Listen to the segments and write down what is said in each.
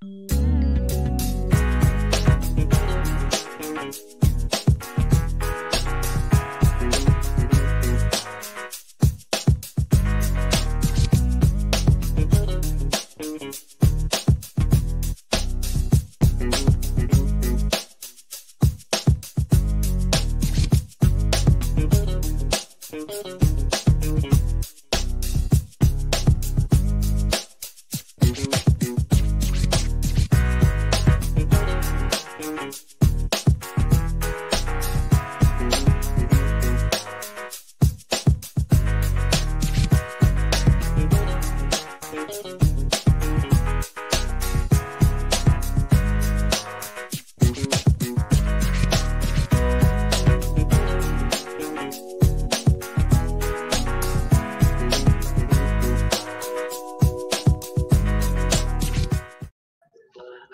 Thank you.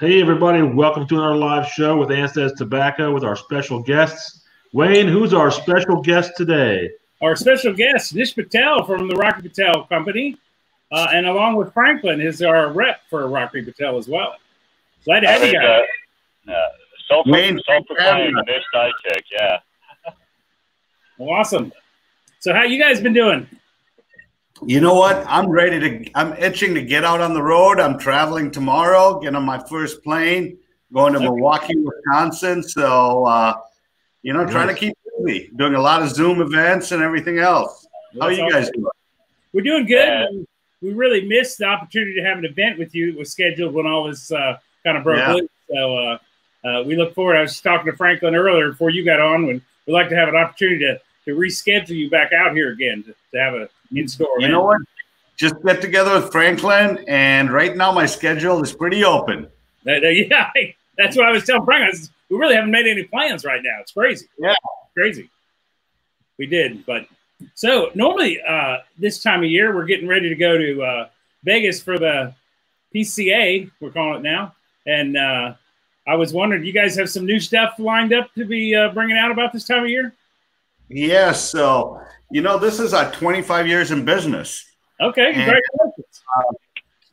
Hey, everybody, welcome to another live show with Anstead's Tobacco with our special guests. Wayne, who's our special guest today? Our special guest, Nish Patel from the Rocky Patel Company, uh, and along with Franklin, is our rep for Rocky Patel as well. Glad to have you guys. Uh, uh, self proclaimed Nish sidekick, yeah. well, awesome. So, how you guys been doing? You know what? I'm ready to. I'm itching to get out on the road. I'm traveling tomorrow. Get on my first plane, going to Milwaukee, Wisconsin. So, uh, you know, trying to keep busy, doing a lot of Zoom events and everything else. How are you guys doing? We're doing good. We really missed the opportunity to have an event with you. It was scheduled when all this uh, kind of broke yeah. loose. So uh, uh, we look forward. I was talking to Franklin earlier before you got on. When we'd like to have an opportunity to, to reschedule you back out here again to, to have a in store. You know what? Just get together with Franklin, and right now my schedule is pretty open. yeah, that's what I was telling Franklin. We really haven't made any plans right now. It's crazy. Yeah, crazy. We did, but so normally uh, this time of year we're getting ready to go to uh, Vegas for the PCA. We're calling it now, and uh, I was wondering, you guys have some new stuff lined up to be uh, bringing out about this time of year? Yes. So you know, this is our 25 years in business. Okay, congratulations. uh,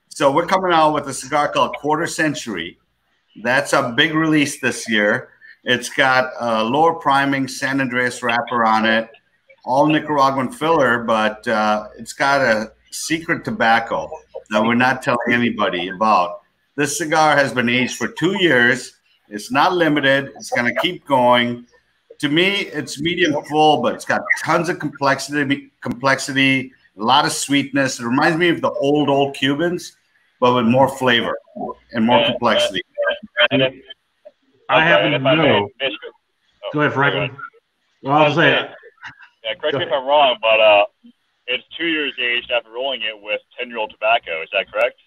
so we're coming out with a cigar called Quarter Century. That's a big release this year. It's got a lower priming San Andrés wrapper on it, all Nicaraguan filler, but uh, it's got a secret tobacco that we're not telling anybody about. This cigar has been aged for two years. It's not limited. It's going to keep going to me, it's medium full, but it's got tons of complexity, complexity, a lot of sweetness. It reminds me of the old old Cubans, but with more flavor and more complexity. I happen to know. Go ahead, Franklin. Well, I was saying. Yeah, correct me if I'm wrong, but uh, it's two years aged after rolling it with 10 year old tobacco. Is that correct?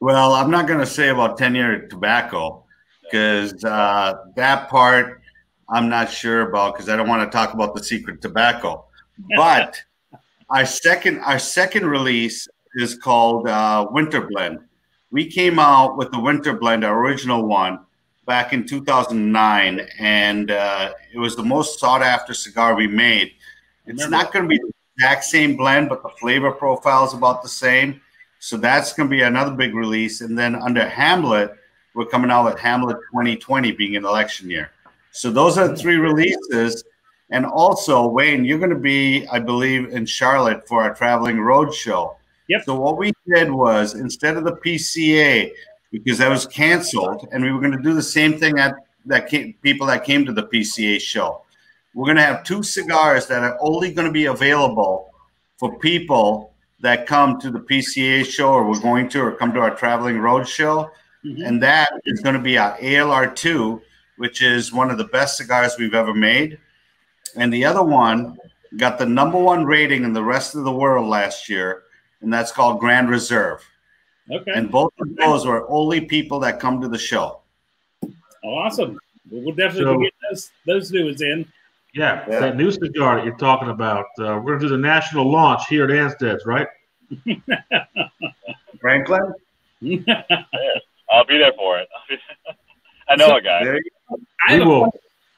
Well, I'm not going to say about 10 year tobacco because uh, that part I'm not sure about because I don't want to talk about the secret tobacco. But our second our second release is called uh, Winter Blend. We came out with the Winter Blend, our original one, back in 2009, and uh, it was the most sought after cigar we made. It's not going to be the exact same blend, but the flavor profile is about the same. So that's going to be another big release. And then under Hamlet, we're coming out with Hamlet 2020 being an election year. So those are three releases. And also, Wayne, you're going to be, I believe, in Charlotte for our traveling road show. Yep. So what we did was instead of the PCA, because that was canceled, and we were going to do the same thing at that came, people that came to the PCA show. We're going to have two cigars that are only going to be available for people that come to the PCA show, or we're going to, or come to our traveling road show. Mm-hmm. And that is going to be our ALR two which is one of the best cigars we've ever made. And the other one got the number one rating in the rest of the world last year, and that's called Grand Reserve. Okay. And both of those were only people that come to the show. Oh, awesome. We'll definitely so, get those, those new ones in. Yeah, yeah, that new cigar that you're talking about. Uh, we're going to do the national launch here at Anstead's, right? Franklin? yeah, I'll be there for it. I know a guy. I will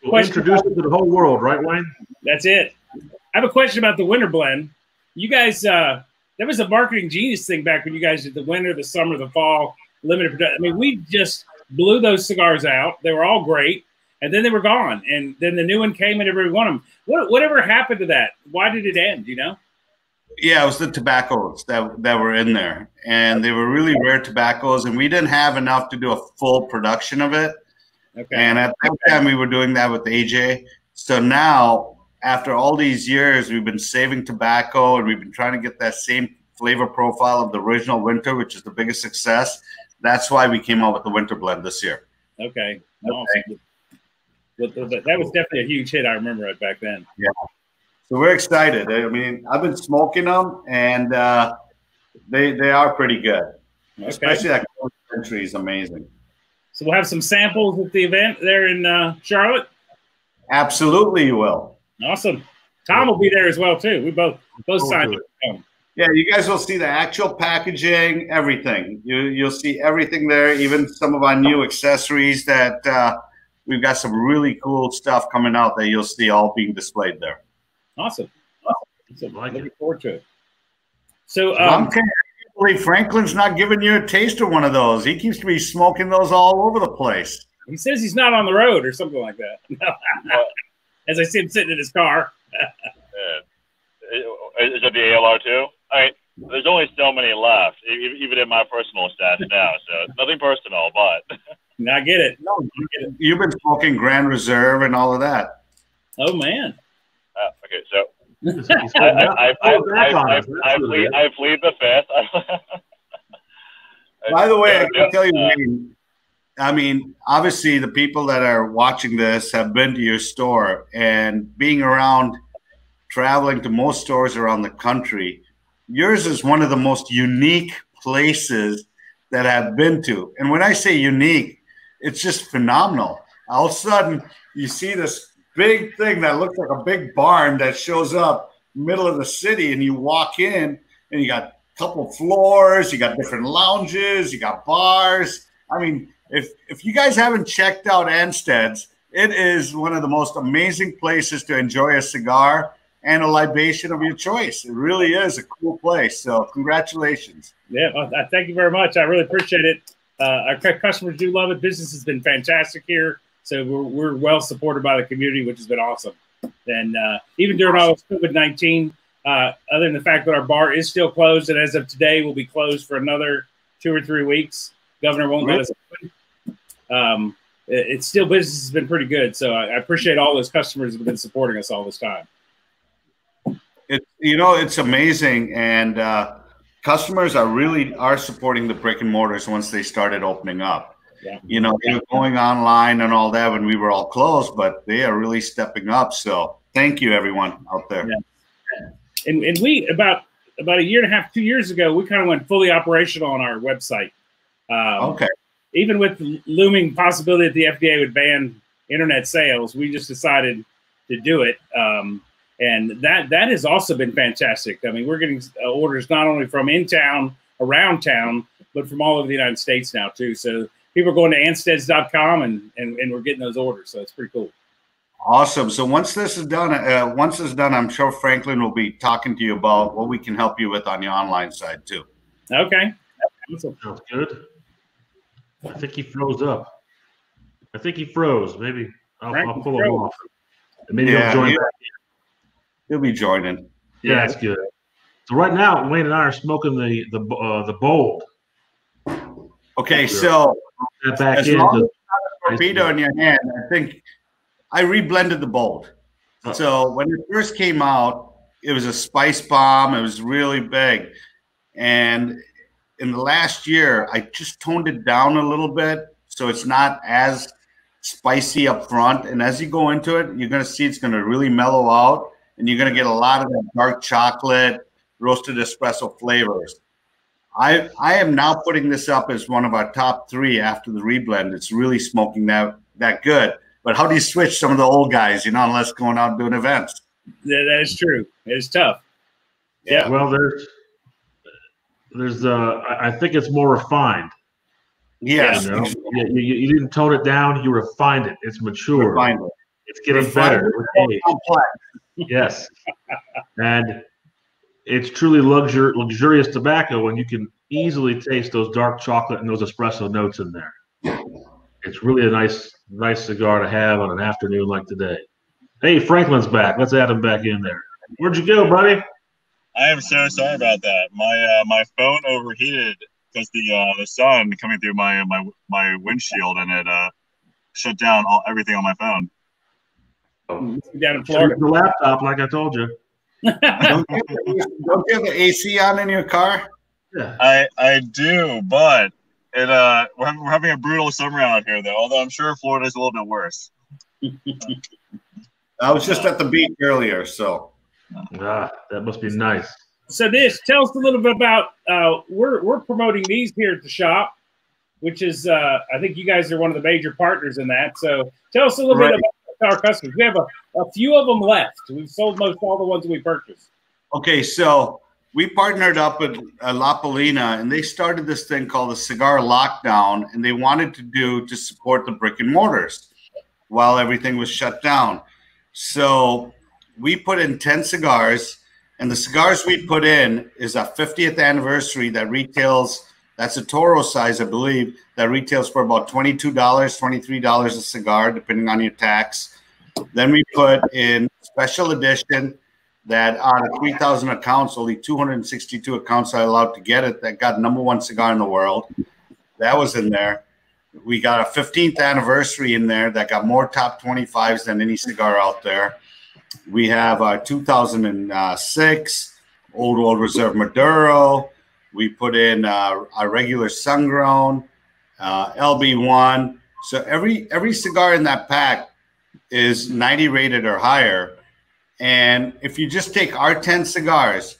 we'll introduce it to the whole world, right, Wayne? That's it. I have a question about the winter blend. You guys, uh, that was a marketing genius thing back when you guys did the winter, the summer, the fall. limited production. I mean, we just blew those cigars out. They were all great, and then they were gone. And then the new one came, and everybody wanted them. What whatever happened to that? Why did it end? You know? Yeah, it was the tobaccos that that were in there, and they were really rare tobaccos, and we didn't have enough to do a full production of it. Okay. And at that time, we were doing that with AJ. So now, after all these years, we've been saving tobacco, and we've been trying to get that same flavor profile of the original winter, which is the biggest success. That's why we came out with the winter blend this year. Okay. Awesome. But- but that was definitely a huge hit. I remember it back then. Yeah. So we're excited. I mean, I've been smoking them, and uh, they they are pretty good. Okay. Especially that Quarter Century is amazing. So we'll have some samples at the event there in uh, Charlotte. Absolutely, you will. Awesome. Tom will be there as well too. We both both Forward signed to up. Yeah, you guys will see the actual packaging, everything. You you'll see everything there, even some of our new accessories that uh, we've got some really cool stuff coming out that you'll see all being displayed there. Awesome. awesome. Like Looking it. forward to it. So I'm um, telling you, I can't believe Franklin's not giving you a taste of one of those. He keeps to be smoking those all over the place. he says he's not on the road or something like that. As I see him sitting in his car. Yeah. Is it the ALR too? I there's only so many left, even in my personal stash now. So nothing personal, but I get it. No, you've been smoking Grand Reserve and all of that. Oh man. uh, okay. So He's I, plead, is. I the fifth. By the way, I Yeah, can tell you, uh, Wayne, I mean, obviously, the people that are watching this have been to your store and being around, traveling to most stores around the country. Yours is one of the most unique places that I've been to. And when I say unique, it's just phenomenal. All of a sudden, you see this big thing that looks like a big barn that shows up middle of the city, and you walk in, and you got a couple floors, you got different lounges, you got bars. I mean, if if you guys haven't checked out Anstead's, it is one of the most amazing places to enjoy a cigar and a libation of your choice. It really is a cool place. So congratulations. Yeah, well, thank you very much. I really appreciate it. Uh, our customers do love it. Business has been fantastic here, so we're, we're well supported by the community, which has been awesome. And uh, even during all this COVID nineteen, uh, other than the fact that our bar is still closed, and as of today, will be closed for another two or three weeks. Governor won't let us. Um, it- it's still business has been pretty good, so I, I appreciate all those customers that have been supporting us all this time. It you know it's amazing, and uh, customers are really are supporting the brick and mortars once they started opening up. Yeah. You know, they were going online and all that when we were all closed, but they are really stepping up. So thank you, everyone out there. Yeah. and and we about about a year and a half, two years ago, we kind of went fully operational on our website. Um, Okay. Even with the looming possibility that the FDA would ban internet sales, we just decided to do it, um, and that that has also been fantastic. I mean, we're getting uh, orders not only from in town, around town, but from all over the United States now too. So people are going to ansteads.com and, and and we're getting those orders. So it's pretty cool. Awesome. So once this is done, uh, once this is done, I'm sure Franklin will be talking to you about what we can help you with on the online side too. Okay. Awesome. Sounds good. I think he froze up. I think he froze. Maybe I'll, I'll pull him off. Maybe Yeah, he'll join he- back. He'll be joining. Yeah, that's good. So right now, Wayne and I are smoking the the uh, the bold. Okay, so That back As in. long the- torpedo in your hand, I think I reblended the bold. Oh. So when it first came out, it was a spice bomb. It was really big, and in the last year, I just toned it down a little bit, so it's not as spicy up front. And as you go into it, you're gonna see it's gonna really mellow out, and you're gonna get a lot of that dark chocolate, roasted espresso flavors. I I am now putting this up as one of our top three after the reblend. It's really smoking that that good. But how do you switch some of the old guys, you know, unless going out and doing events? Yeah, that is true. It's tough. Yeah. well, there's there's uh, I I think it's more refined. Yes, You, know? you, you, you didn't tone it down. You refined it. It's mature. Refined it. It's getting Refined better it. with age. Complex. Yes, and it's truly luxur- luxurious tobacco and you can easily taste those dark chocolate and those espresso notes in there. It's really a nice, nice cigar to have on an afternoon like today. Hey, Franklin's back. Let's add him back in there. Where'd you go, buddy? I am so sorry about that. My uh, my phone overheated because the uh, the sun coming through my my my windshield and it uh, shut down all, everything on my phone. Down in Florida. The laptop, like I told you. Don't you, don't you have the AC on in your car? I I do, but it uh we're, having- we're having a brutal summer out here though. Although I'm sure Florida's a little bit worse. I was just at the beach earlier, so Ah, that must be nice. So this tell us a little bit about uh, we're we're promoting these here at the shop, which is uh, I think you guys are one of the major partners in that. So tell us a little Right. bit about our customers. We have a, a few of them left. We've sold most all the ones we purchased. Okay, so we partnered up with uh, La Palina, and they started this thing called the Cigar Lockdown, and they wanted to do to support the brick and mortars while everything was shut down. So we put in 10 cigars, and the cigars we put in is a 50th anniversary that retails, that's a Toro size, I believe, that retails for about $22, $23 a cigar, depending on your tax. Then we put in special edition that out of 3,000 accounts, only 262 accounts are allowed to get it that got number one cigar in the world. That was in there. We got a 15th anniversary in there that got more top 25s than any cigar out there. We have our 2006 Old World Reserve Maduro. We put in uh, our regular Sungrown, uh, LB1. So every every cigar in that pack is 90 rated or higher. And if you just take our 10 cigars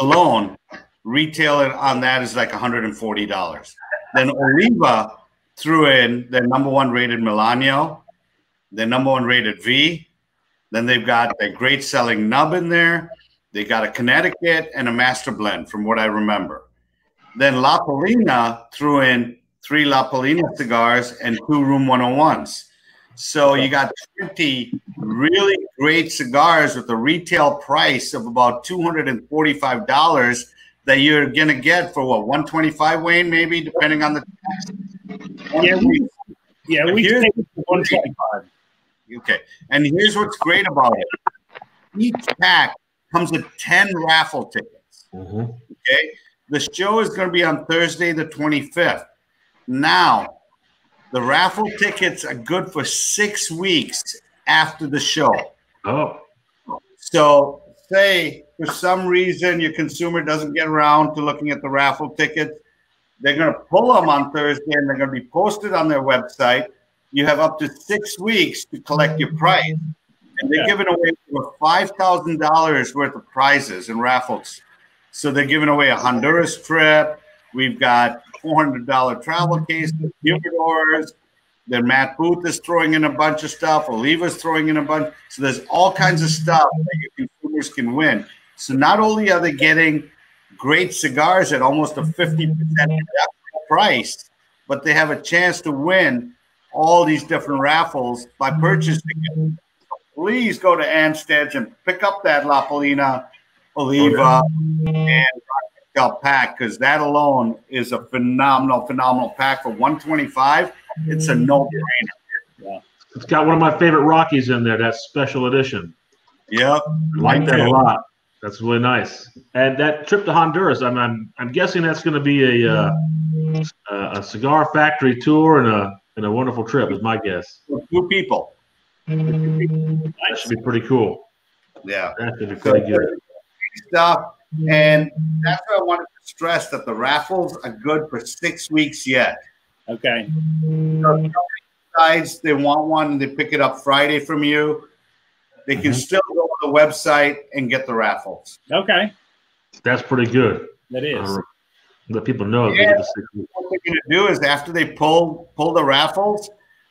alone, retail it on that is like $140. Then Oliva threw in their number one rated Melanio, their number one rated V. Then they've got a great selling nub in there. They got a Connecticut and a master blend, from what I remember. Then La Palina threw in three La Palina cigars and two Room 101s. So you got 20 really great cigars with a retail price of about $245 that you're gonna get for what 125 Wayne, maybe depending on the Yeah, we, yeah, we Here's- take it to one twenty five. Okay. And here's what's great about it. Each pack comes with 10 raffle tickets. Mhm. Okay. The show is going to be on Thursday, the 25th. Now, the raffle tickets are good for six weeks after the show. Oh, So, say for some reason your consumer doesn't get around to looking at the raffle tickets, they're going to pull them on Thursday and they're going to be posted on their website. You have up to six weeks to collect your prize. And they're Yeah. giving away $5,000 worth of prizes and raffles. So they're giving away a Honduras trip. We've got $400 travel cases, humidors. Then Matt Booth is throwing in a bunch of stuff. Oliva's throwing in a bunch. So there's all kinds of stuff that your consumers can win. So not only are they getting great cigars at almost a 50% price, but they have a chance to win all these different raffles by purchasing it. Please go to Anstead's and pick up that La Palina Oliva and Rock pack because that alone is a phenomenal, phenomenal pack for 125. It's a no-brainer. Yeah. it's got one of my favorite Rockies in there. That special edition. Yep. I like that a lot. That's really nice. And that trip to Honduras, I'm I'm, I'm guessing that's going to be a uh, a a cigar factory tour and a and a wonderful trip. Is my guess. For Two people. That should be pretty cool. Yeah. That should be pretty good. Stuff. And that's what I wanted to stress that the raffles are good for six weeks yet. Okay. So decides they want one and they pick it up Friday from you, they can Mhm. still go to the website and get the raffles. Okay. That's pretty good. That is. Uh, let people know. Yeah. get the six weeks. What they're going to do is after they pull pull the raffles,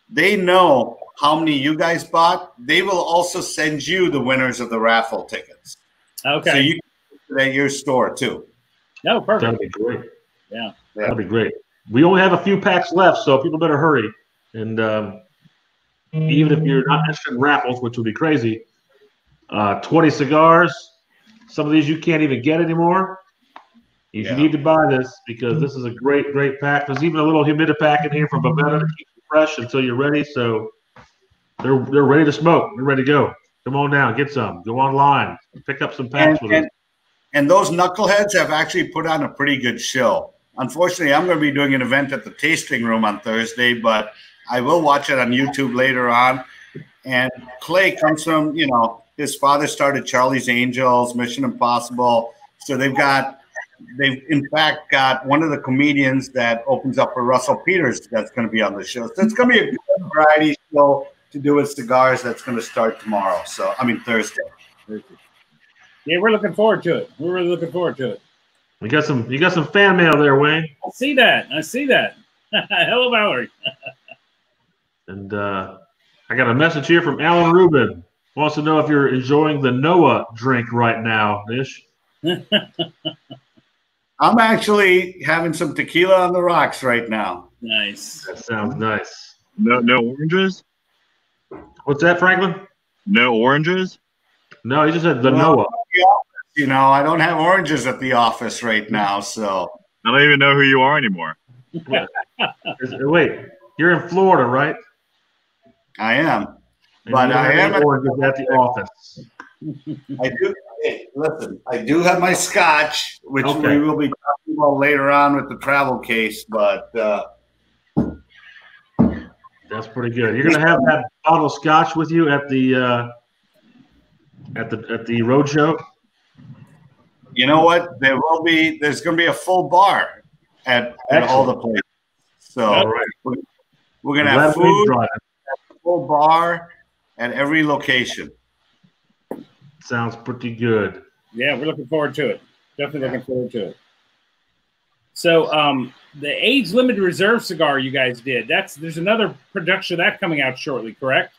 they know how many you guys bought. They will also send you the winners of the raffle tickets. Okay. So you can put it at your store too. no, perfect. That'd be great. Yeah. That'd be great. We only have a few packs left, so people better hurry. And um, even if you're not interested in raffles, which would be crazy, uh, 20 cigars, some of these you can't even get anymore. You Yeah. need to buy this because this is a great, great pack. There's even a little humidipack in here from Boveda to keep you fresh until you're ready. So they're they're ready to smoke. They're ready to go. Come on down, get some. Go online, pick up some packs And, with us. and, and those knuckleheads have actually put on a pretty good show. Unfortunately, I'm going to be doing an event at the tasting room on Thursday, but I will watch it on YouTube later on. And Clay comes from, you know, his father started Charlie's Angels, Mission Impossible. So they've got, they've in fact got one of the comedians that opens up for Russell Peters that's going to be on the show. So it's going to be a good variety show to do with cigars that's going to start tomorrow. So, I mean, Thursday. Yeah, we're looking forward to it. We're really looking forward to it. We got some. You got some fan mail there, Wayne. I see that. I see that. Hello, Valerie. And uh, I got a message here from Alan Rubin. Wants to know if you're enjoying the Noah drink right now, Ish. I'm actually having some tequila on the rocks right now. Nice. That sounds nice. No, no oranges. What's that, Franklin? No oranges. No, he just said the Well, Noah. You know, I don't have oranges at the office right now, so I don't even know who you are anymore. Is- Wait, you're in Florida, right? I am. And But I have am oranges at the office. I do. Listen, I do have my scotch, which Okay. we will be talking about later on with the travel case. But uh, That's pretty good. You're gonna have that bottle of scotch with you at the uh, at the at the road show. you know what? There will be. There's going to be a full bar at, at all the places. So right. we're going to Glad have food, full bar at every location. Sounds pretty good. Yeah, we're looking forward to it. Definitely looking forward to it. So, um, the age limited reserve cigar you guys did. That's there's another production of that coming out shortly, correct?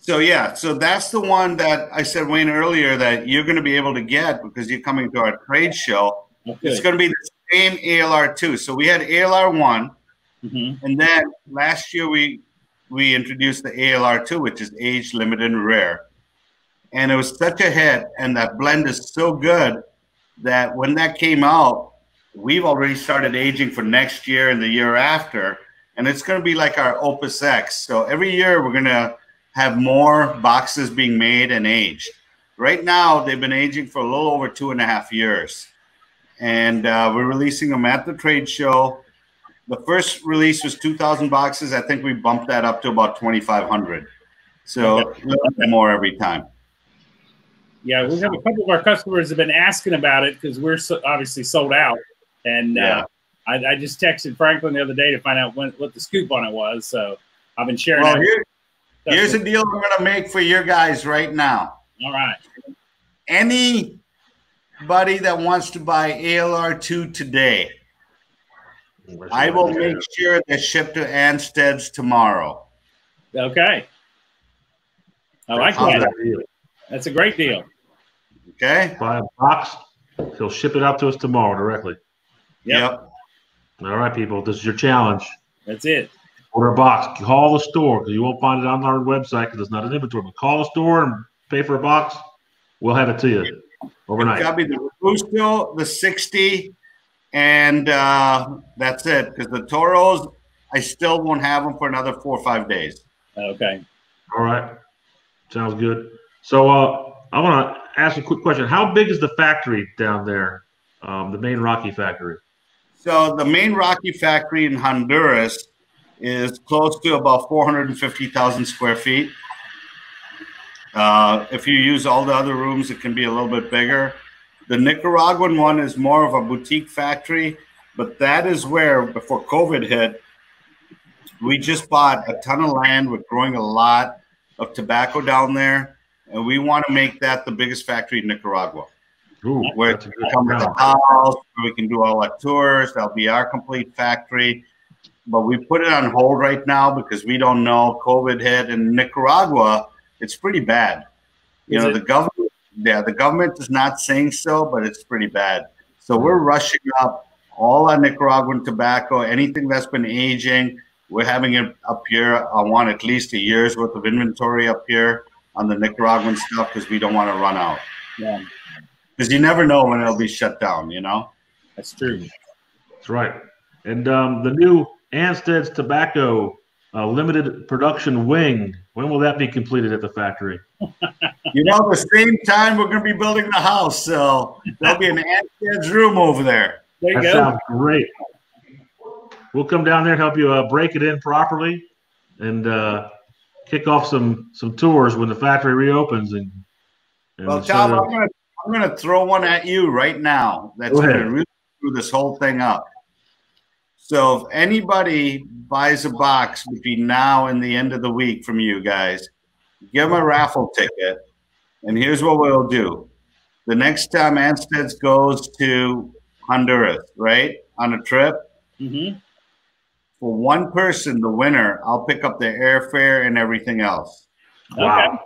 So yeah, so that's the one that I said Wayne earlier that you're going to be able to get because you're coming to our trade show. Okay. It's going to be the same ALR two. So we had ALR one, hmm and then last year we we introduced the ALR two, which is age limited and rare, and it was such a hit, and that blend is so good that when that came out, we've already started aging for next year and the year after, and it's going to be like our Opus X. So every year we're going to have more boxes being made and aged. Right now, they've been aging for a little over two and a half years. And uh, we're releasing them at the trade show. The first release was 2,000 boxes. I think we bumped that up to about 2,500. So a little bit more every time. Yeah, we have a couple of our customers have been asking about it because we're so, obviously sold out, and Yeah. uh, I, I just texted Franklin the other day to find out when, what the scoop on it was. So I've been sharing. Well, here, here's a deal I'm going to make for your guys right now. All right. Anybody that wants to buy ALR2 today, I will make sure they ship to Anstead's tomorrow. Okay. I like How's that. that deal? That's a great deal. Okay? Buy a box. He'll ship it out to us tomorrow directly. Yep. All right, people. This is your challenge. That's it. Order a box. Call the store because you won't find it on our website because it's not an inventory. But call the store and pay for a box. We'll have it to you It's overnight. got to be the Robusto, the 60, and uh, that's it. Because the Toros, I still won't have them for another four or five days. Okay. All right. Sounds good. So uh, I want to ask a quick question. How big is the factory down there? Um, the main Rocky factory. So the main Rocky factory in Honduras is close to about 450,000 square feet. Uh, if you use all the other rooms, it can be a little bit bigger. The Nicaraguan one is more of a boutique factory, but that is where, before COVID hit, we just bought a ton of land. We're growing a lot of tobacco down there, and we want to make that the biggest factory in Nicaragua Ooh, where that's it can come to the house, where we can do all our tours. That'll be our complete factory. But we put it on hold right now because we don't know. COVID hit in Nicaragua. It's pretty bad. You Is know, it? the government, yeah, the government is not saying so, but it's pretty bad. So we're rushing up all our Nicaraguan tobacco, anything that's been aging. We're having it up here. I want at least a year's worth of inventory up here on the Nicaraguan stuff because we don't want to run out Yeah. because you never know when it'll be shut down. You know. That's true. That's right. And um, the new Anstead's Tobacco uh, limited production wing. When will that be completed at the factory? You know, the same time we're going to be building the house, so there'll be an Anstead's room over there. There you That go. sounds great. We'll come down there and help you uh, break it in properly and uh, kick off some some tours when the factory reopens. And, and Well, so Tom, I'm gonna I'm gonna throw one at you right now. That's Go ahead. gonna really screw this whole thing up. So if anybody buys a box between now and the end of the week from you guys, give them a raffle ticket. And here's what we'll do: the next time Anstead's goes to Honduras, right, on a trip, hmm for one person, the winner, I'll pick up the airfare and everything else. wow.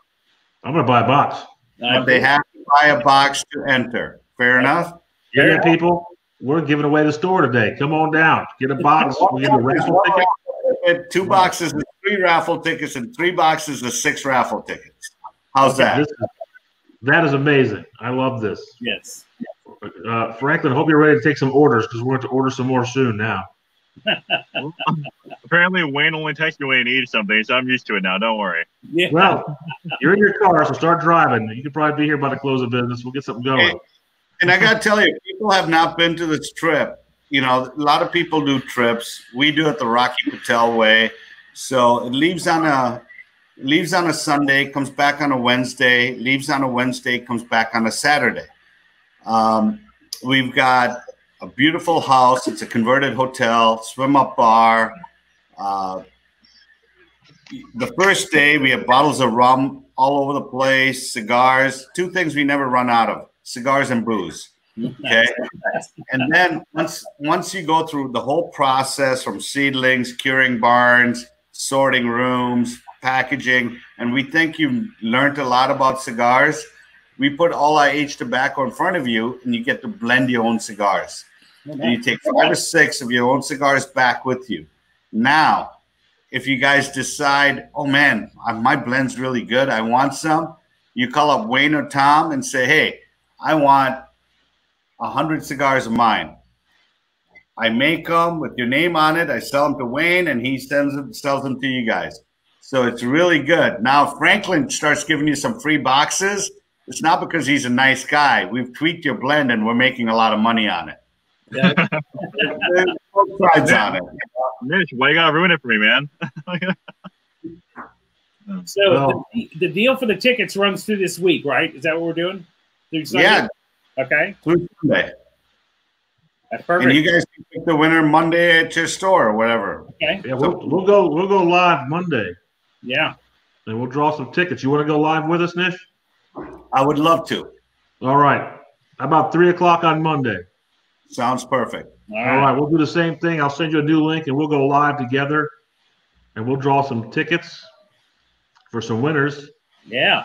I'm going to buy a box. But they have to buy a box to enter. Fair enough. Hear that, people? We're giving away the store today. Come on down. Get a box. We'll give a raffle ticket. Two boxes is three raffle tickets, and three boxes is six raffle tickets. How's that? This, that is amazing. I love this. Yes. Uh, Franklin, I hope you're ready to take some orders because we're going to order some more soon now. Apparently, Wayne only texts me when he needs something, so I'm used to it now. Don't worry. Yeah. Well, you're in your car, so start driving. You could probably be here by the close of business. We'll get something going. And I got to tell you, people have not been to this trip. You know, a lot of people do trips. We do it the Rocky Patel way. So it leaves on a leaves on a Sunday, comes back on a Wednesday, leaves on a Wednesday, comes back on a Saturday. Um, we've got a beautiful house. It's a converted hotel, swim up bar. Uh, the first day, we have bottles of rum all over the place, cigars. Two things we never run out of: cigars and booze. Okay, and then once once you go through the whole process from seedlings, curing barns, sorting rooms, packaging, and we think you've learned a lot about cigars. We put all our aged tobacco in front of you, and you get to blend your own cigars. And you take five or six of your own cigars back with you. Now, if you guys decide, oh man, my blend's really good, I want some, you call up Wayne or Tom and say, hey, I want a hundred cigars of mine. I make them with your name on it. I sell them to Wayne, and he sends them, sells them to you guys. So it's really good. Now Franklin starts giving you some free boxes. It's not because he's a nice guy. We've tweaked your blend, and we're making a lot of money on it. Yeah. There's both sides on it. Mitch, why you gotta ruin it for me, man? So Well- the, the deal for the tickets runs through this week, right? Is that what we're doing? Yeah, Okay. through Sunday. That's perfect. And you guys can pick the winner Monday at your store or whatever. okay. Yeah, we'll, we'll go. We'll go live Monday, Yeah. and we'll draw some tickets. You want to go live with us, Nish? I would love to. All right. About three o'clock on Monday. Sounds perfect. All All right. right, we'll do the same thing. I'll send you a new link, and we'll go live together, and we'll draw some tickets for some winners. Yeah.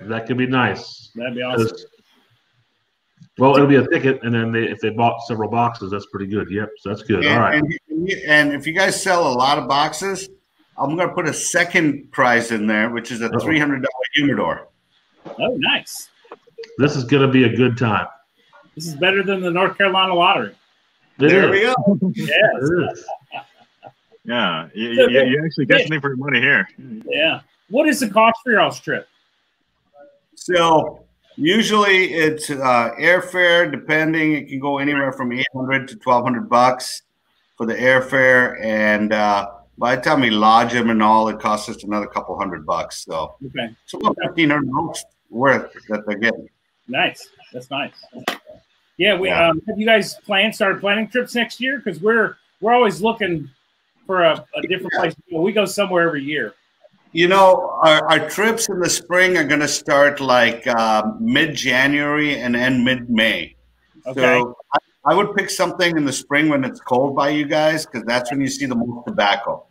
That could be nice. That'd be awesome. Well, it'll be a ticket, and then they, if they bought several boxes, that's pretty good. Yep, so that's good. All And, right. and, and if you guys sell a lot of boxes, I'm going to put a second prize in there, which is a $300 humidor. Oh, nice. This is going to be a good time. This is better than the North Carolina lottery. It there is. we go. Yes. It is. Yeah, you, you, you actually get something for your money here. Yeah. What is the cost for y'all's trip? So usually it's uh, airfare, depending. It can go anywhere from 800 to 1200 bucks for the airfare. And uh, by the time we lodge them and all, it costs us another couple hundred bucks. So Okay. it's about 1500 bucks worth that they're getting. Nice. That's nice. Yeah. We Yeah. um, have you guys planned started planning trips next year? Because we're we're always looking for a, a different place. to. We go somewhere every year. You know, our, our trips in the spring are going to start like uh, mid January and end mid May. Okay. So I, I would pick something in the spring when it's cold by you guys because that's when you see the most tobacco.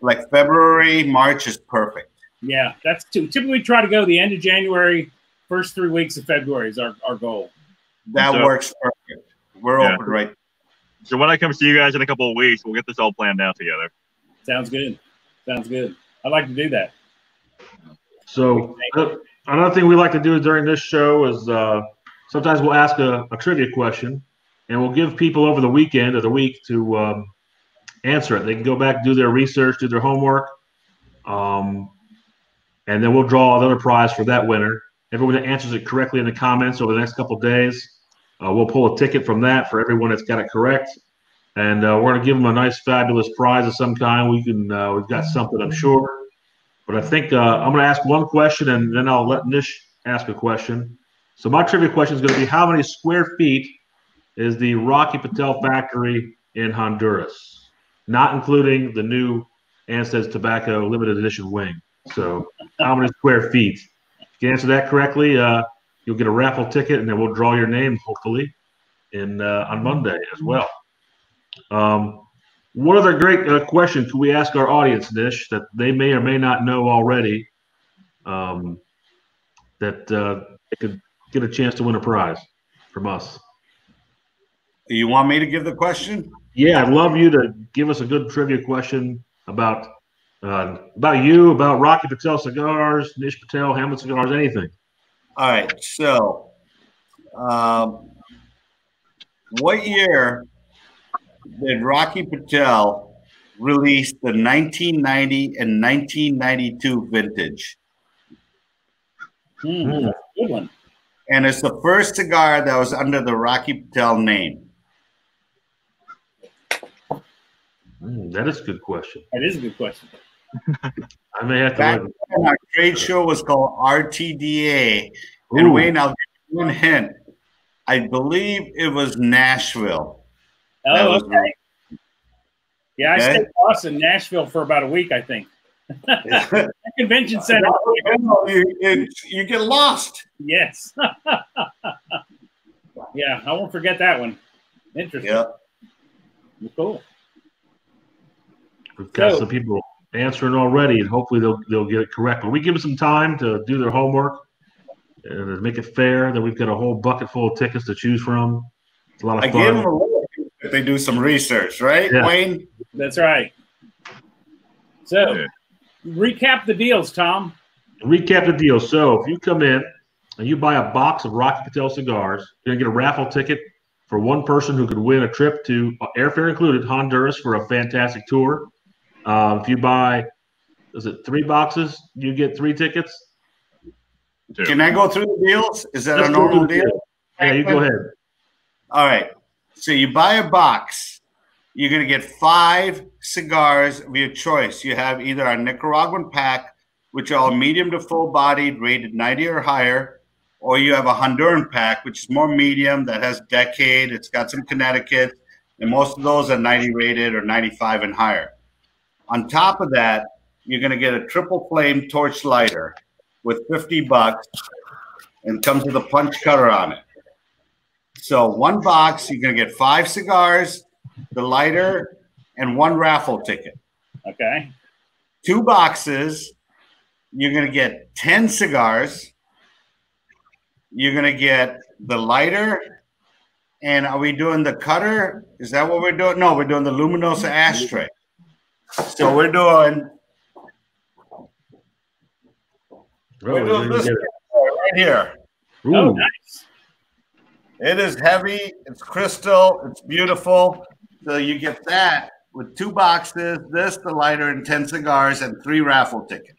Like February, March is perfect. Yeah, that's too, typically try to go the end of January, first three weeks of February is our, our goal. That So- works perfect. We're Yeah. open right. So when I come see you guys in a couple of weeks, we'll get this all planned out together. Sounds good. Sounds good. I'd like to do that. So uh, another thing we like to do during this show is uh, sometimes we'll ask a, a, trivia question, and we'll give people over the weekend or the week to um, answer it. They can go back, do their research, do their homework, um, and then we'll draw another prize for that winner. Everyone that answers it correctly in the comments over the next couple days, uh, we'll pull a ticket from that for everyone that's got it correct, and uh, we're going to give them a nice, fabulous prize of some kind. We can, uh, we've got something, I'm sure. But I think uh, I'm going to ask one question, and then I'll let Nish ask a question. So my trivia question is going to be: How many square feet is the Rocky Patel factory in Honduras, not including the new Anstead's Tobacco limited edition wing? So, how many square feet? If you can answer that correctly, uh, you'll get a raffle ticket, and then we'll draw your name hopefully in uh, on Monday as well. Um, what other great uh, question could we ask our audience, Nish, that they may or may not know already? Um, that uh, they could get a chance to win a prize from us. You want me to give the question? Yeah, I'd love you to give us a good trivia question about uh, about you, about Rocky Patel cigars, Nish Patel, Hamlet cigars, anything. All right. So, um, what year did Rocky Patel release the 1990 and 1992 vintage? Mm, good one. And it's the first cigar that was under the Rocky Patel name. Mm, that is a good question. That is a good question. I may have to. Back then, our trade show was called RTDA. Ooh. And Wayne, I'll give you one hint. I believe it was Nashville. Oh, okay. Yeah, I okay. stayed lost in Nashville for about a week, I think. convention center. You, you, you get lost. Yes. yeah, I won't forget that one. Interesting. Yeah. Cool. We've got so, some people answering already, and hopefully they'll they'll get it correct. But we give them some time to do their homework and to make it fair. Then we've got a whole bucket full of tickets to choose from. It's a lot of I fun. Give them a if they do some research, right, yeah. Wayne? That's right. So, yeah. recap the deals, Tom. Recap the deals. So, if you come in and you buy a box of Rocky Patel cigars, you're gonna get a raffle ticket for one person who could win a trip to uh, airfare included Honduras for a fantastic tour. Uh, if you buy, is it three boxes? You get three tickets. Can I go through the deals? Is that Just a normal deal? Yeah, you go ahead. All right. So you buy a box, you're going to get five cigars of your choice. You have either a Nicaraguan pack, which are medium to full bodied, rated 90 or higher, or you have a Honduran pack, which is more medium, that has decade, it's got some Connecticut, and most of those are 90 rated or 95 and higher. On top of that, you're going to get a triple flame torch lighter with 50 bucks and comes with a punch cutter on it. So one box, you're gonna get five cigars, the lighter, and one raffle ticket. Okay. Two boxes, you're gonna get 10 cigars. You're gonna get the lighter. And are we doing the cutter? Is that what we're doing? No, we're doing the luminosa ashtray. So we're doing we're doing this right here. Ooh. Oh, nice. It is heavy. It's crystal. It's beautiful. So you get that with two boxes, this, the lighter, and 10 cigars, and three raffle tickets.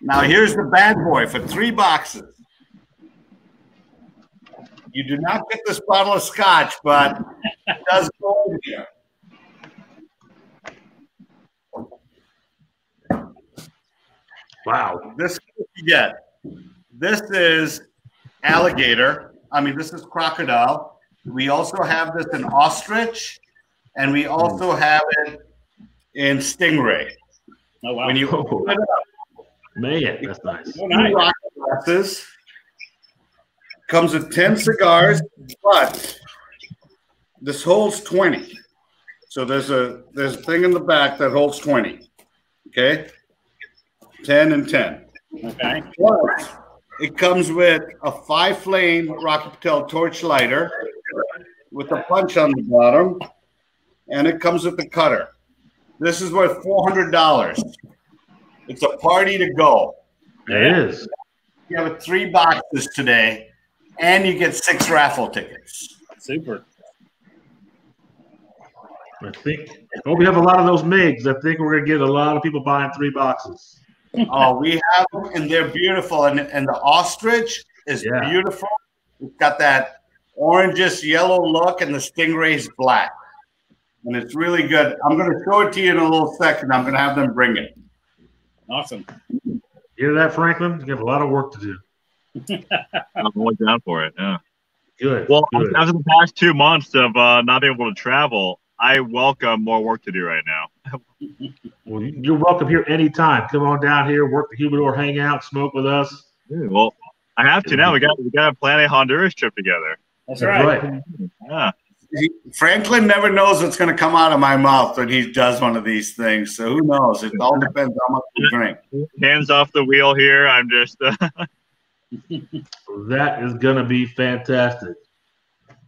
Now, here's the bad boy for three boxes. You do not get this bottle of scotch, but it does go in here. Wow. This you get. This is alligator. I mean, this is crocodile. We also have this in ostrich, and we also mm. have it in stingray. Oh wow! When you open oh. it up, man, that's nice. Oh, nice. glasses comes with ten cigars, but this holds twenty. So there's a there's a thing in the back that holds twenty. Okay, ten and ten. Okay. Plus, it comes with a five flame Rocky Patel torch lighter with a punch on the bottom, and it comes with the cutter. This is worth four hundred dollars. It's a party to go. It is. We have three boxes today, and you get six raffle tickets. Super. I think. Oh, we have a lot of those MIGs. I think we're gonna get a lot of people buying three boxes. Oh, we have them, and they're beautiful. And and the ostrich is Yeah. beautiful. It's got that orangish yellow look, and the stingray's black, and it's really good. I'm going to show it to you in a little second. I'm going to have them bring it. Awesome. You hear that, Franklin? You have a lot of work to do. I'm always down for it. Yeah. Good. Well, good. after the past two months of uh, not being able to travel, I welcome more work to do right now. Well, you- you're welcome here anytime. Come on down here, work the humidor, hang out, smoke with us. Well, I have to now. We got we got to plan a Honduras trip together. That's That's right. right. Yeah. He- Franklin never knows what's going to come out of my mouth when he does one of these things. So who knows? It all depends how much we drink. Hands off the wheel here. I'm just. Uh, That is going to be fantastic.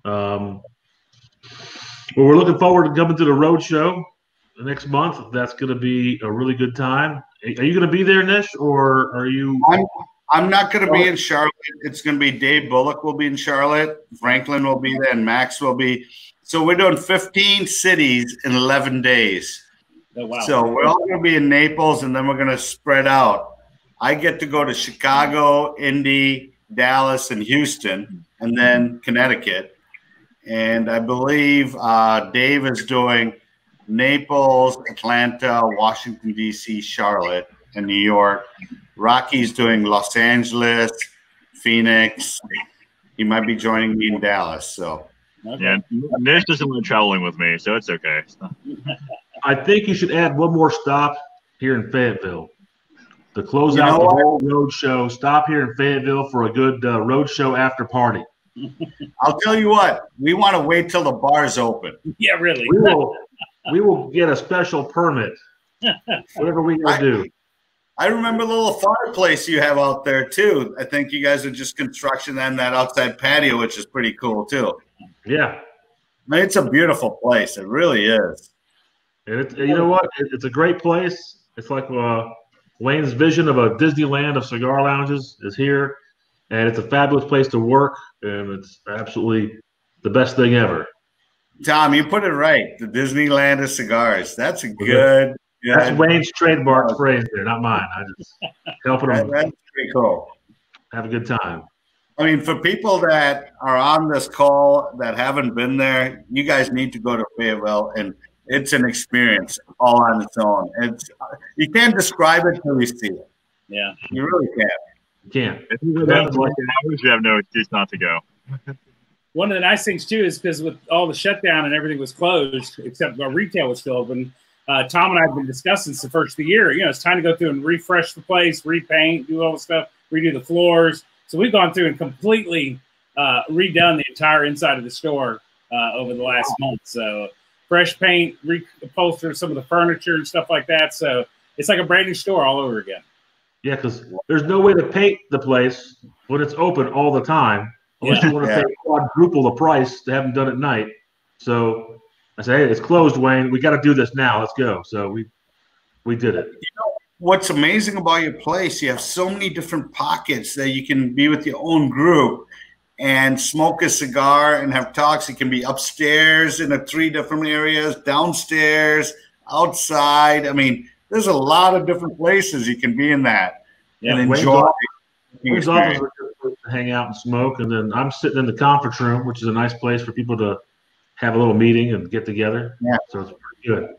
Um, well, we're looking forward to coming to the road show next month. That's going to be a really good time. Are you going to be there, Nish, or are you? I'm I'm not going to be in Charlotte. It's going to be Dave Bullock will be in Charlotte. Franklin will be there, and Max will be. So we're doing 15 cities in 11 days. Oh, wow. So we're all going to be in Naples, and then we're going to spread out. I get to go to Chicago, Indy, Dallas, and Houston, and then Connecticut. And I believe uh, Dave is doing Naples, Atlanta, Washington, D.C., Charlotte, and New York. Rocky's doing Los Angeles, Phoenix. He might be joining me in Dallas. So Okay. yeah, Nish doesn't like traveling with me, so it's okay. I think you should add one more stop here in Fayetteville to close You out know the whole road show. Stop here in Fayetteville for a good uh, road show after party. I'll tell you what, we want to wait till the bar's open. Yeah, really. We will, we will get a special permit. Whatever we I- gonna do. I remember the little fireplace you have out there too. I think you guys are just construction and that outside patio, which is pretty cool too. Yeah, I mean, it's a beautiful place. It really is. and it, you know what? It, it's a great place. It's like uh, Wayne's vision of a Disneyland of cigar lounges is here, and it's a fabulous place to work, and it's absolutely the best thing ever. Tom, you put it right. The Disneyland of cigars. That's a good. That's Wayne's trademark phrase there, not mine. I just helping that- them that's pretty cool. have a good time. I mean, for people that are on this call that haven't been there, you guys need to go to Fayetteville, and it's an experience all on its own. It's you can't describe it till you see it. Yeah. You really can't. You can't. If you go down to like hours, you have no excuse not to go. One of the nice things too is because with all the shutdown and everything was closed, except our retail was still open. Uh, Tom and I have been discussing since the first of the year. You know, it's time to go through and refresh the place, repaint, do all the stuff, redo the floors. So we've gone through and completely uh, redone the entire inside of the store uh, over the last month. So fresh paint, reupholster some of the furniture and stuff like that. So it's like a brand new store all over again. Yeah, because there's no way to paint the place when it's open all the time, unless you want to Yeah. pay quadruple the price to have them done at night. So I say, hey, it's closed, Wayne. We got to do this now. Let's go. So we we did it. What's amazing about your place, you have so many different pockets that you can be with your own group and smoke a cigar and have talks. It can be upstairs in the three different areas, downstairs, outside. I mean, there's a lot of different places you can be in that Yeah, and enjoy. off- the Wayne's office hang out and smoke, and then I'm sitting in the conference room, which is a nice place for people to have a little meeting and get together. Yeah. So it's pretty good.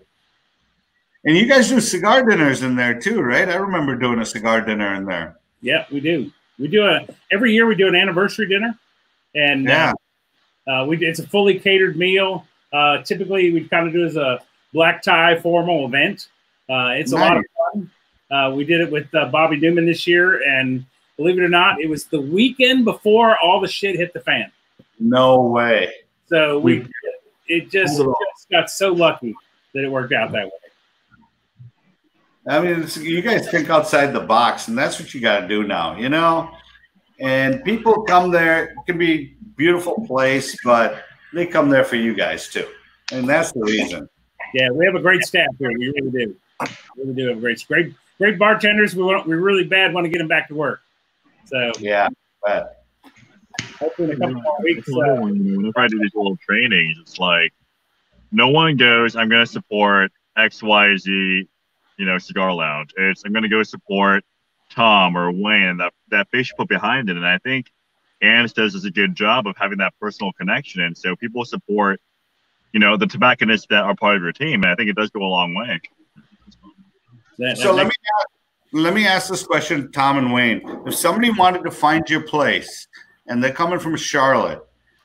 And you guys do cigar dinners in there too, right? I remember doing a cigar dinner in there. Yeah, we do. We do a every year. We do an anniversary dinner, and Yeah. uh, uh, we it's a fully catered meal. Uh, typically, we kind of do it as a black tie formal event. Uh, it's a lot of fun. Uh, we did it with uh, Bobby Newman this year, and believe it or not, it was the weekend before all the shit hit the fan. No way. So we, We- it just, Pulled it off. just got so lucky that it worked out that way. I mean, it's, you guys think outside the box, and that's what you got to do now, you know. And people come there; it can be beautiful place, but they come there for you guys too, and that's the reason. Yeah, we have a great staff here. We really do. We really do have great, great, great bartenders. We want, we really bad want to get them back to work. So Yeah, but hopefully in a couple more weeks. That's another Uh, one, you know, Whenever I do these little trainings, it's like no one goes, I'm going to support XYZ, you know, cigar lounge. It's I'm going to go support Tom or Wayne, that, that face you put behind it. And I think Annis does a good job of having that personal connection. And so people support, you know, the tobacconists that are part of your team. And I think it does go a long way. that- So that let me ask, let me ask this question, Tom and Wayne. If somebody wanted to find your place and they're coming from Charlotte,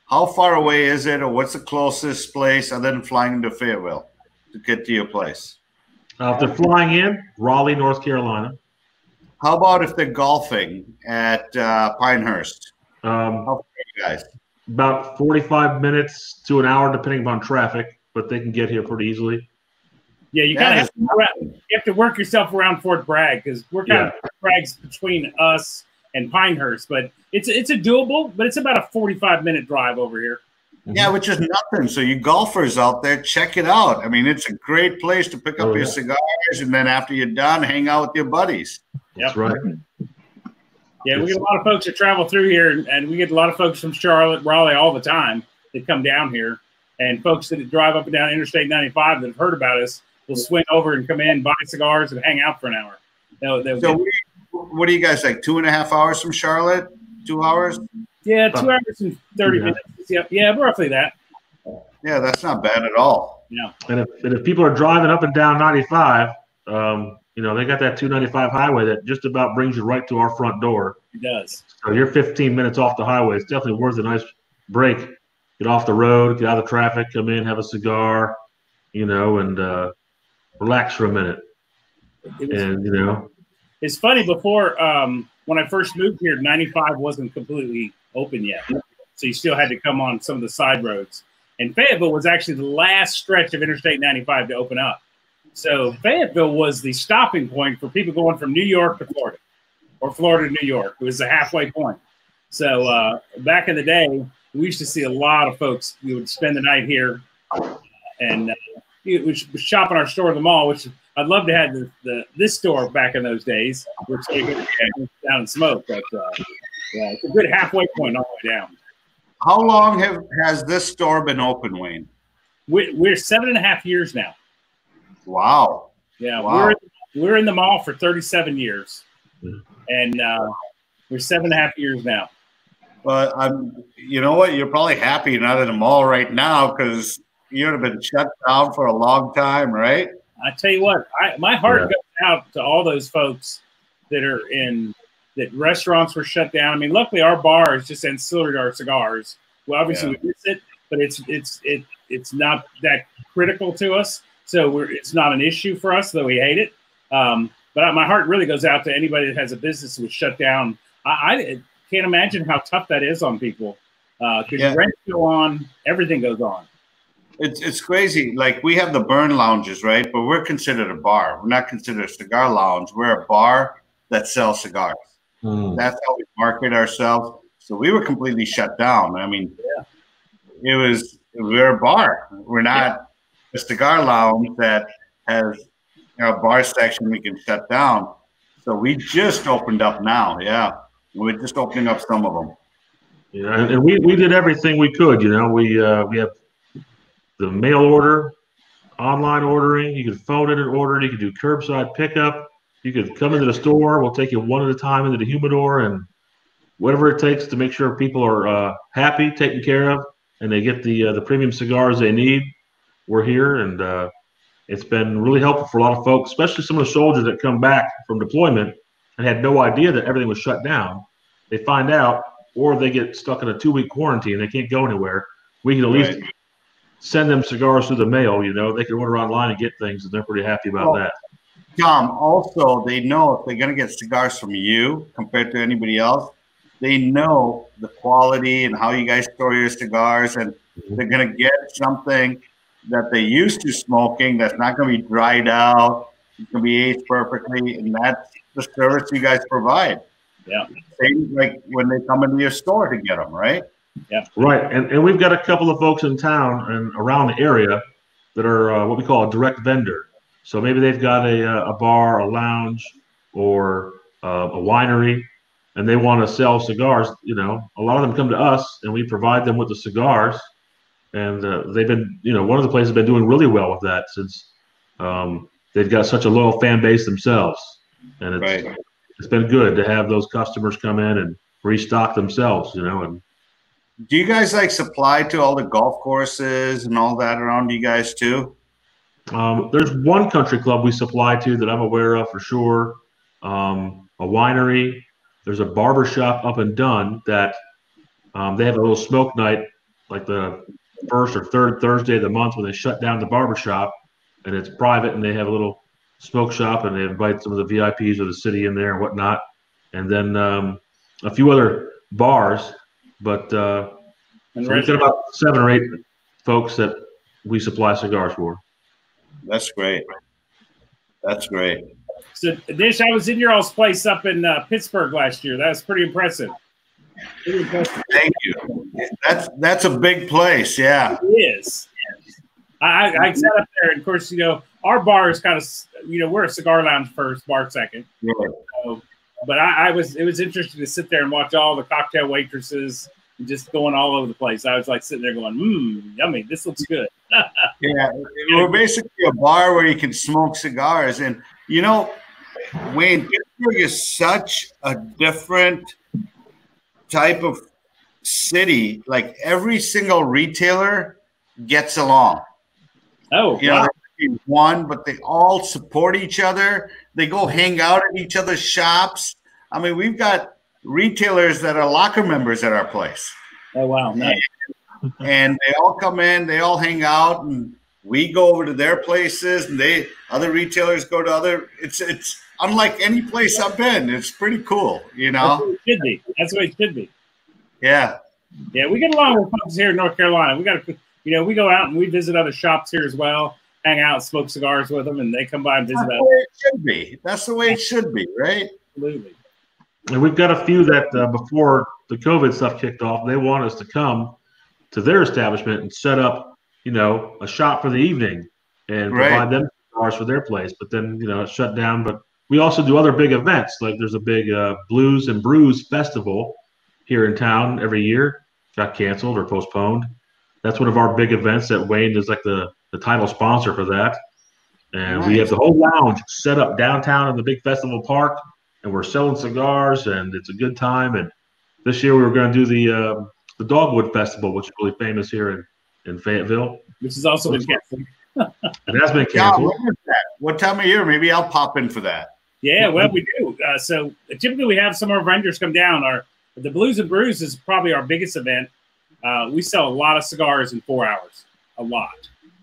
how far away is it, or what's the closest place other than flying into Fayetteville to get to your place? Uh, if they're flying in, Raleigh, North Carolina. How about if they're golfing at uh, Pinehurst? Um, How you guys? about 45 minutes to an hour, depending upon traffic, but they can get here pretty easily. Yeah, you kind of is have, to you have to work yourself around Fort Bragg because we're kind of Fort Bragg's between us and Pinehurst, but it's it's a doable, but it's about a forty-five minute drive over here. Yeah, which is nothing. So you golfers out there, check it out. I mean, it's a great place to pick up Oh, your yeah. cigars, and then after you're done, hang out with your buddies. That's Yep. right. Yeah, we get a lot of folks that travel through here, and, and we get a lot of folks from Charlotte, Raleigh all the time that come down here, and folks that drive up and down Interstate 95 that have heard about us will swing over and come in, buy cigars, and hang out for an hour. They'll, they'll So, get- what do you guys like? Two and a half hours from Charlotte? Two hours? yeah, two hours and 30 Yeah. minutes. Yep. yeah, roughly that. Yeah, that's not bad at all. Yeah. And if, and if people are driving up and down 95, um, you know, they got that 295 highway that just about brings you right to our front door. It does. So you're 15 minutes off the highway. It's definitely worth a nice break. Get off the road, get out of the traffic, come in, have a cigar, you know, and uh, relax for a minute. Was, And, you know, it's funny, before, um, when I first moved here, 95 wasn't completely open yet. So you still had to come on some of the side roads. And Fayetteville was actually the last stretch of Interstate 95 to open up. So Fayetteville was the stopping point for people going from New York to Florida or Florida to New York. It was the halfway point. So uh, back in the day, we used to see a lot of folks who would spend the night here and uh, we would shop in our store in the mall, which I'd love to have the, the this store back in those days, which they could down and smoke. But uh, yeah, it's a good halfway point all the way down. How long have has this store been open, Wayne? We, we're seven and a half years now. Wow. Yeah, Wow. we're we're in the mall for 37 years, Mhm. and uh, we're seven and a half years now. But I'm, you know what? You're probably happy you're not in the mall right now because you'd have been shut down for a long time, right? I tell you what, I, my heart Yeah. goes out to all those folks that are in that restaurants were shut down. I mean, luckily our bar is just ancillary to our cigars. Well, obviously Yeah. we miss it, but it's it's it it's not that critical to us, so we're it's not an issue for us, though we hate it. Um, but my heart really goes out to anybody that has a business that was shut down. I, I can't imagine how tough that is on people because Yeah. rent go on, everything goes on. It's it's crazy. Like we have the burn lounges, right? But we're considered a bar. We're not considered a cigar lounge. We're a bar that sells cigars. hmm. That's how we market ourselves. So we were completely shut down. I mean, yeah. it was we're a bar. We're not a cigar lounge that has you know, a bar section we can shut down. So we just opened up now. Yeah, we're just opening up some of them. Yeah, and, and we, we did everything we could, you know, we, uh, we have the mail order, online ordering, you can phone in and order, you can do curbside pickup, you can come into the store, we'll take you one at a time into the humidor and whatever it takes to make sure people are, uh, happy, taken care of, and they get the, uh, the premium cigars they need. We're here and, uh, it's been really helpful for a lot of folks, especially some of the soldiers that come back from deployment and had no idea that everything was shut down. They find out, or they get stuck in a two week quarantine. They can't go anywhere. We can at least. Send them cigars through the mail. You know, they can order online and get things, and they're pretty happy about Well, that. Tom, also they know if they're gonna get cigars from you compared to anybody else, they know the quality and how you guys store your cigars, and mm-hmm. they're gonna get something that they used to smoking that's not gonna be dried out, it's gonna be aged perfectly, and that's the service you guys provide. Yeah. Same like when they come into your store to get them, right? Right, and, and we've got a couple of folks in town and around the area that are uh, what we call a direct vendor. So maybe they've got a, uh, a bar, a lounge, or uh, a winery, and they want to sell cigars, you know, a lot of them come to us and we provide them with the cigars. And uh, they've been, you know, one of the places been doing really well with that since um, they've got such a loyal fan base themselves. And it's, right. it's been good to have those customers come in and restock themselves, you know. And do you guys like supply to all the golf courses and all that around you guys too? Um, there's one country club we supply to that I'm aware of for sure. Um, a winery. There's a barber shop up and Dunn that um, they have a little smoke night, like the first or third Thursday of the month when they shut down the barber shop, and it's private, and they have a little smoke shop, and they invite some of the VIPs of the city in there and whatnot, and then um, a few other bars. But uh, so we've got about seven or eight folks that we supply cigars for. That's great. That's great. So, Nish, I was in your all's place up in uh, Pittsburgh last year. That was pretty impressive. pretty impressive. Thank you. That's that's a big place. Yeah, it is. I, I sat up there, and of course, you know, our bar is kind of, you know, we're a cigar lounge first, bar second. Yeah. So, but I, I was, it was interesting to sit there and watch all the cocktail waitresses just going all over the place. I was like sitting there going, mmm, yummy. This looks good. yeah, we're basically a bar where you can smoke cigars, and you know, Wayne Pittsburgh is such a different type of city. Like every single retailer gets along. Oh, you wow. know, one, but they all support each other. They go hang out at each other's shops. I mean, we've got retailers that are locker members at our place. Oh wow, nice. and they all come in, they all hang out, and we go over to their places, and they other retailers go to other. It's it's unlike any place I've been. It's pretty cool, you know. it should be. That's what it should be. Yeah. Yeah, we get along with folks here in North Carolina. We got to, you know, we go out and we visit other shops here as well, hang out, smoke cigars with them, and they come by and visit. That's the way it should be. That's the way it should be, right? Absolutely. And we've got a few that uh, before the COVID stuff kicked off, they want us to come to their establishment and set up, you know, a shop for the evening and right. provide them cigars for their place. But then, you know, it shut down. But we also do other big events. Like there's a big uh, Blues and Brews festival here in town every year. Got canceled or postponed. That's one of our big events that Wayne is like the, the title sponsor for that. And nice. we have the whole lounge set up downtown in the big festival park and we're selling cigars, and it's a good time. And this year we were going to do the uh, the Dogwood Festival, which is really famous here in, in Fayetteville. Which has also been canceled. it has been canceled. Yeah, what time of year? Maybe I'll pop in for that. Yeah, well, we do. Uh, so typically we have some of our vendors come down. Our the Blues and Brews is probably our biggest event. Uh, we sell a lot of cigars in four hours, a lot.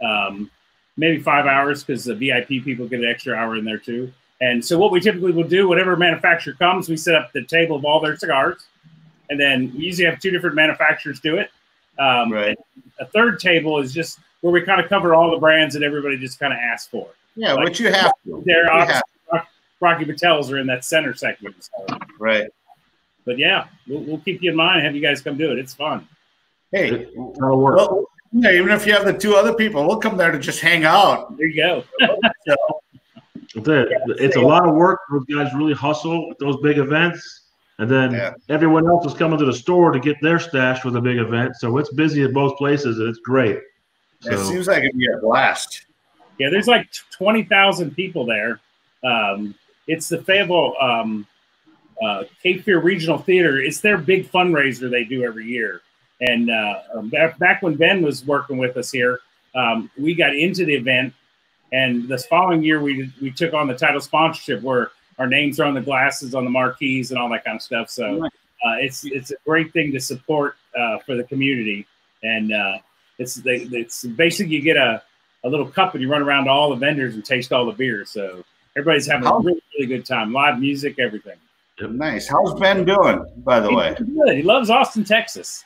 Um, maybe five hours because the VIP people get an extra hour in there too. And so what we typically will do, whatever manufacturer comes, we set up the table of all their cigars, and then we usually have two different manufacturers do it. Um, right. A third table is just where we kind of cover all the brands that everybody just kind of asks for. Yeah, like, what you have. There, obviously, Rocky Patels are in that center section. So. Right. But yeah, we'll, we'll, keep you in mind. Have you guys come do it? It's fun. Hey, that'll work. Well, yeah, even if you have the two other people, we'll come there to just hang out. There you go. so, it's a lot of work. Those guys really hustle with those big events. And then yeah. everyone else is coming to the store to get their stash for the big event. So it's busy at both places and it's great. So, it seems like it'd be a blast. Yeah, there's like 20,000 people there. Um, it's the Fayetteville um, uh, Cape Fear Regional Theater. It's their big fundraiser they do every year. And uh, um, back when Ben was working with us here, um, we got into the event and this following year, we we took on the title sponsorship where our names are on the glasses, on the marquees, and all that kind of stuff. So uh, it's it's a great thing to support uh, for the community, and uh, it's it's basically you get a, a little cup and you run around to all the vendors and taste all the beer. So everybody's having a really, really good time, live music, everything. Nice. How's Ben doing, by the He's way? Good. He loves Austin, Texas.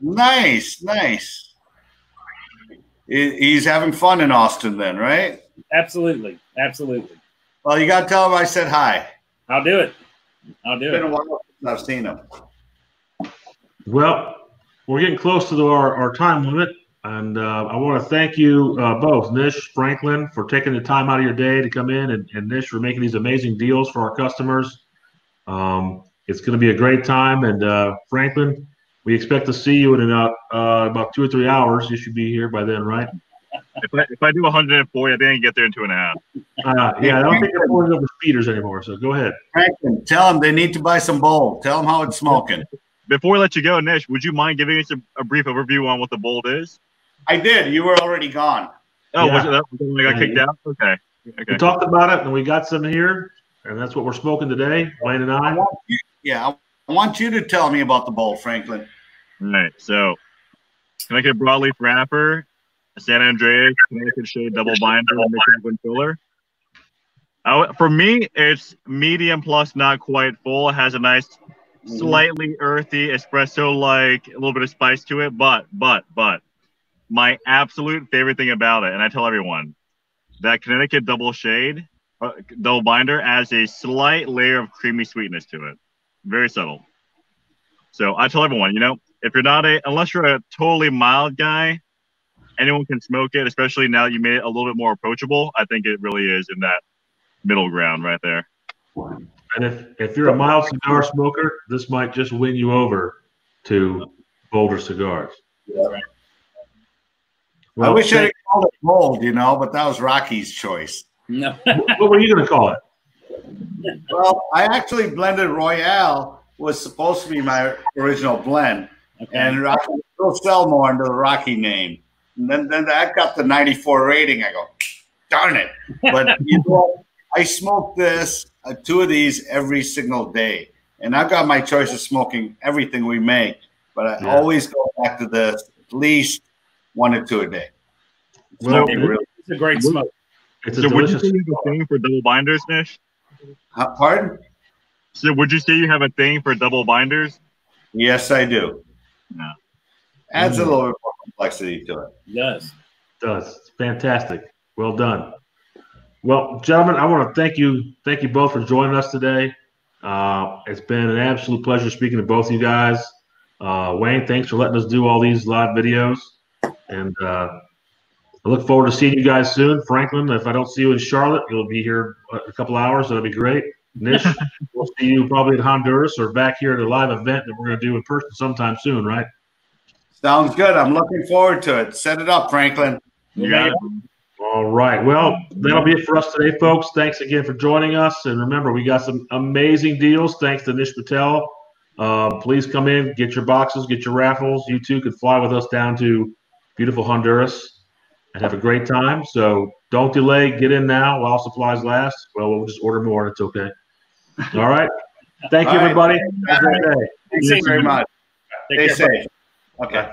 Nice, nice he's having fun in Austin then, right? Absolutely. Absolutely. Well, you got to tell him I said hi. I'll do it. I'll do it's it. Been a while since I've seen him. Well, we're getting close to the, our, our time limit. And uh, I want to thank you uh, both, Nish, Franklin, for taking the time out of your day to come in, and, and Nish for making these amazing deals for our customers. Um, It's going to be a great time. And uh, Franklin, we expect to see you in about uh, about two or three hours. You should be here by then, right? If I, if I do 140, I think I can get there in two and a half. Uh, yeah, I don't think they're pulling over speeders anymore. So go ahead. Franklin, tell them they need to buy some bowl. Tell them how it's smoking. Before we let you go, Nish, would you mind giving us a, a brief overview on what the bold is? I did. You were already gone. Oh, Yeah. was it that was the one that got kicked out? Okay. okay. We talked about it, and we got some here, and that's what we're smoking today. Wayne and I I. want you, yeah, I want you to tell me about the bowl, Franklin. All right. So, Connecticut broadleaf wrapper, San Andrés, Connecticut shade double binder, and Nicaraguan filler. Uh, for me, it's medium plus, not quite full. It has a nice, slightly earthy espresso like, a little bit of spice to it. But, but, but, my absolute favorite thing about it, and I tell everyone, that Connecticut double shade, uh, double binder adds a slight layer of creamy sweetness to it. Very subtle. So I tell everyone, you know, if you're not a, unless you're a totally mild guy, anyone can smoke it, especially now you made it a little bit more approachable. I think it really is in that middle ground right there. And if, if you're a mild cigar smoker, this might just win you over to Boulder cigars. I Well, wish I thank- had called it bold, you know, but that was Rocky's choice. No. what were you going to call it? Well, I actually blended Royale was supposed to be my original blend, Okay. and Rocky will sell more under the Rocky name. And then, then that got the 94 rating. I go, darn it! But you know. I smoke this uh, two of these every single day, and I've got my choice of smoking everything we make. But I Yeah. always go back to this at least one or two a day. Well, Smoking really- it's a great smoke. it's a So would you delicious say you have a thing for double binders, Nish? Huh, pardon? So would you say you have a thing for double binders? Yes, I do. Yeah. Adds a Mm. little bit more complexity to it. It does. does. It's fantastic. Well done. Well, gentlemen, I want to thank you. Thank you both for joining us today. Uh, it's been an absolute pleasure speaking to both of you guys. Uh, Wayne, thanks for letting us do all these live videos. And uh, I look forward to seeing you guys soon. Franklin, if I don't see you in Charlotte, you'll be here a couple hours. That'll be great. Nish, we'll see you probably in Honduras or back here at a live event that we're going to do in person sometime soon, right? Sounds good. I'm looking forward to it. Set it up, Franklin. You got it. All right. Well, that'll be it for us today, folks. Thanks again for joining us. And remember, we got some amazing deals thanks to Nish Patel. Uh, please come in, get your boxes, get your raffles. You too could fly with us down to beautiful Honduras and have a great time. So don't delay. Get in now while supplies last. Well, we'll just order more. It's okay. All right. Thank you, All right. everybody. Have a great day. Thanks very much. Stay safe. Okay.